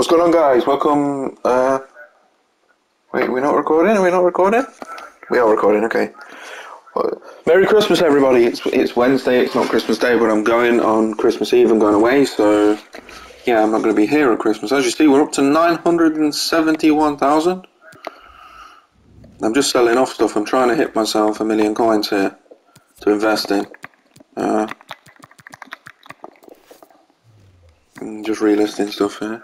What's going on, guys? Welcome. Uh, wait, we're not recording. Are we not recording? We are recording. Okay. Well, Merry Christmas, everybody. It's it's Wednesday. It's not Christmas Day, but I'm going on Christmas Eve. I'm going away, so yeah, I'm not going to be here at Christmas. As you see, we're up to nine hundred and seventy-one thousand. I'm just selling off stuff. I'm trying to hit myself a million coins here to invest in. Uh, and just relisting stuff here.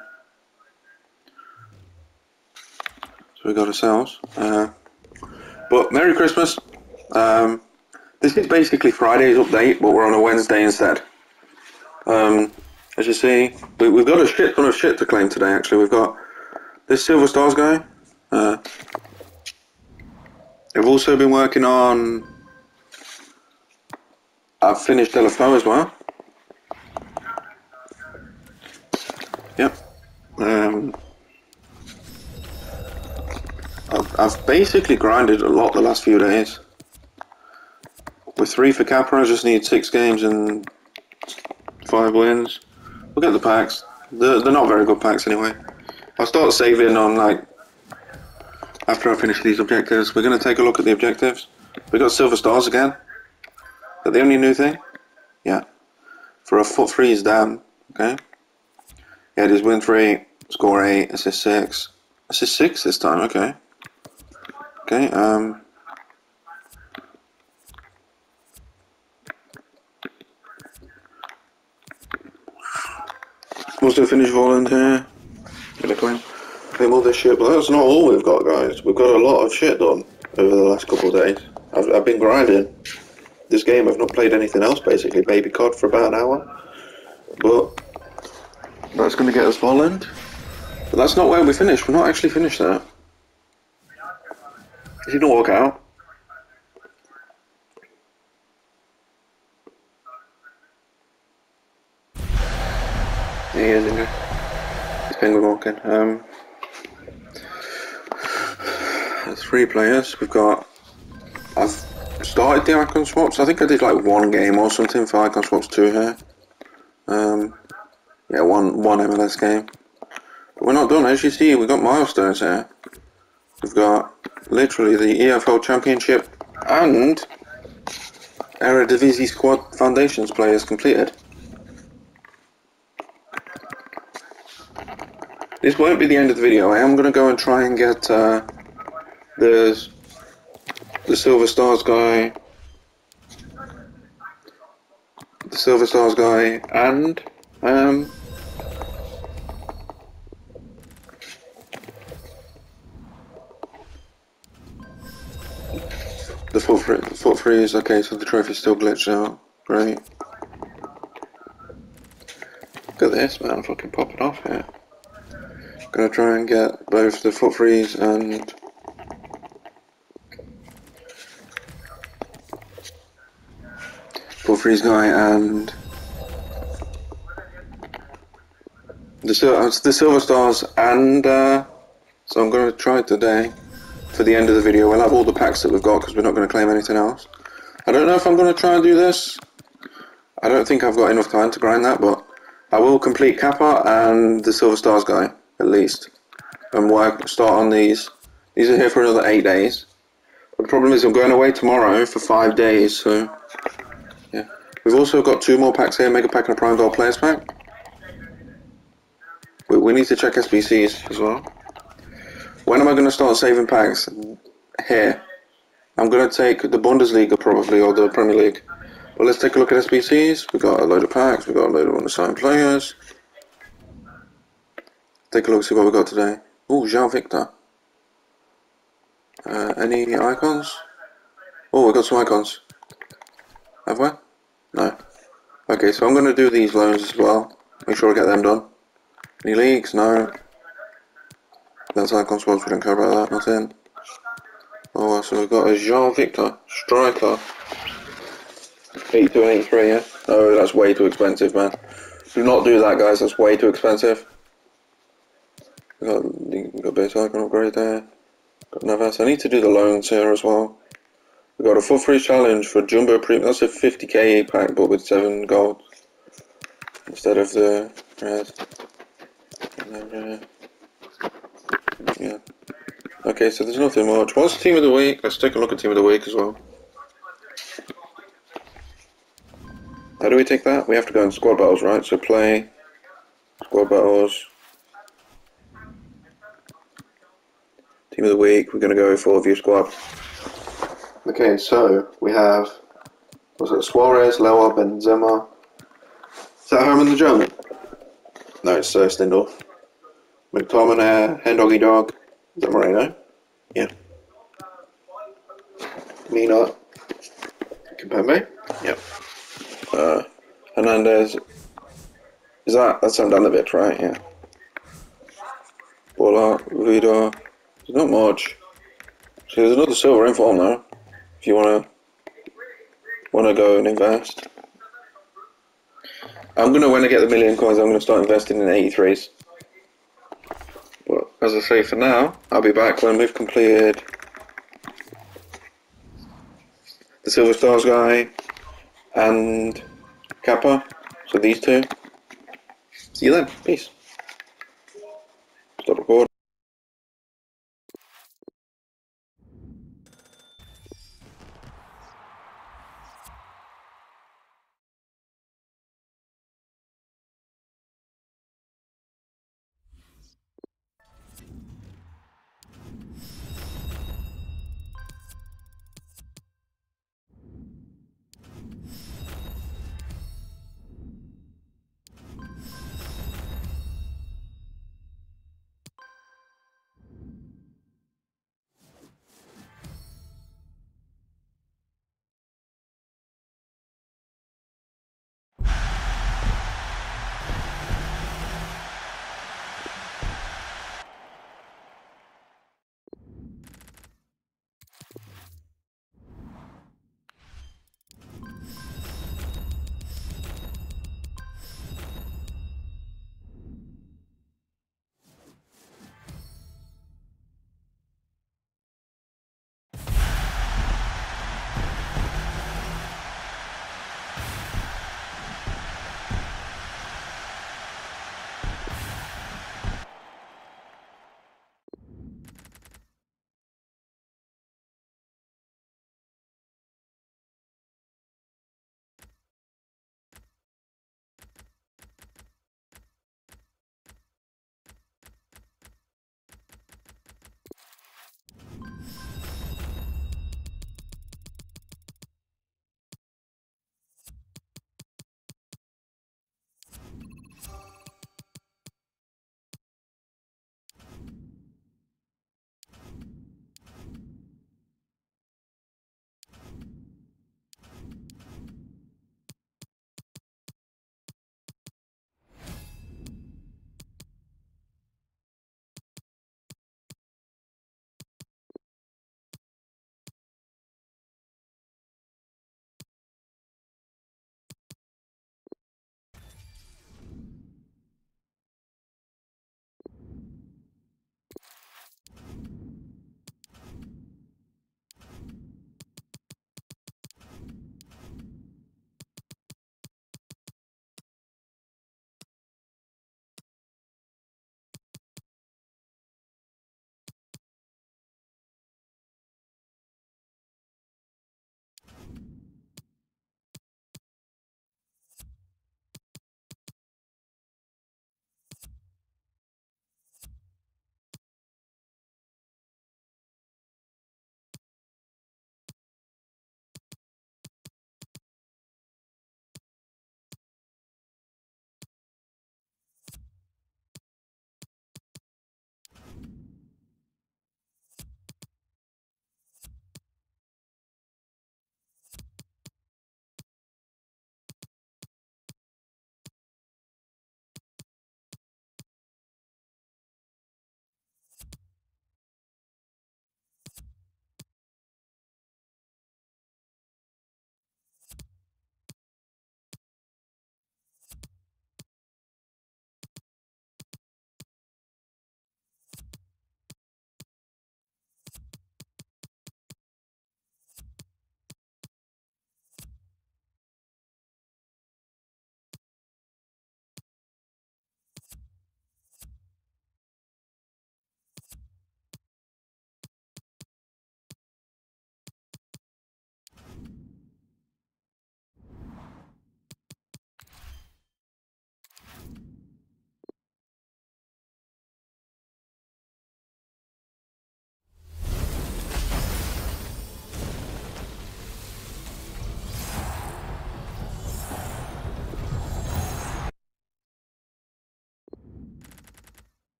So we got ourselves. Uh, but Merry Christmas. Um, this is basically Friday's update, but we're on a Wednesday instead. Um, as you see, we, we've got a shit ton of shit to claim today. Actually, we've got this Silver Stars guy. Uh, I've also been working on. I've finished LFO as well. Yep. Um, I've, basically grinded a lot the last few days. With three for Kappa, I just need six games and five wins. We'll get the packs. They're, they're not very good packs anyway. I'll start saving on like after I finish these objectives. We're going to take a look at the objectives. We got silver stars again. Is that the only new thing? Yeah. For a FUT Freeze down. Okay. Yeah, it is win three, score eight, assist six. Assist six this time, okay. Okay, um Also finish volunteer. Gonna claim claim all this shit, but that's not all we've got guys. We've got a lot of shit done over the last couple of days. I've I've been grinding. This game I've not played anything else basically, baby COD for about an hour. But that's gonna get us Volland. But that's not where we finished. We're not actually finished there. Is he gonna walk out? He is, he? He's penguin walking. Um, three players. We've got. I've started the icon swaps. I think I did like one game or something for icon swaps two here. Um, yeah, one one MLS game. But we're not done. As you see, we've got milestones here. We've got literally the EFL Championship and Eredivisie Squad Foundations players completed. This won't be the end of the video. I am going to go and try and get uh, the the Silver Stars guy, the Silver Stars guy, and um, the foot free, FUT Freeze. Okay, so the trophy's still glitched out. Great. Look at this, man. Fucking popping off here. Gonna try and get both the FUT Freeze and FUT Freeze guy and the uh, the silver stars and uh, so I'm gonna try today for the end of the video. We'll have all the packs that we've got because we're not gonna claim anything else. I don't know if I'm gonna try and do this. I don't think I've got enough time to grind that, but I will complete Kappa and the Silver Stars guy at least, and work start on these. These are here for another eight days. But the problem is I'm going away tomorrow for five days, so yeah. We've also got two more packs here, Mega Pack and a Prime Gold Players Pack. We, we need to check SBCs as well. When am I going to start saving packs? Here. I'm going to take the Bundesliga probably, or the Premier League. Well, let's take a look at SBCs. We've got a load of packs, we've got a load of unassigned players. Take a look, see what we got today. Oh, Jean Victor. Uh, any icons? Oh, we got some icons. Have we? No. Okay, so I'm going to do these loans as well. Make sure I get them done. Any leagues? No. That's swaps, we don't care about that, nothing. Oh, so we've got a Jean Victor, striker. 82 and 83, yeah? No, that's way too expensive, man. Do not do that, guys, that's way too expensive. We got, we got base icon upgrade there. Got Navas. I need to do the loans here as well. We got a full free challenge for Jumbo Premium. That's a 50k pack, but with 7 gold instead of the red. Uh, Yeah. Okay, so there's nothing much. What's team of the week? Let's take a look at team of the week as well. How do we take that? We have to go in squad battles, right? So play, squad battles. Team of the week, we're going to go for view squad. Okay, so we have, was it Suarez, Lewa, Benzema? Is that Herman the German? No, it's uh, Stindorf. McTominay, Hen Doggy Dog. Is that Moreno? Yeah. Mina. Kimpembe? Yep. Uh, Hernandez. Is that, that's Andanovic, right? Yeah. Bola, Vida. There's not much. See, there's another silver in form though. If you wanna wanna go and invest. I'm gonna when I get the million coins I'm gonna start investing in 83s. But as I say for now, I'll be back when we've completed the Silver Stars guy and Kappa. So these two. See you then. Peace.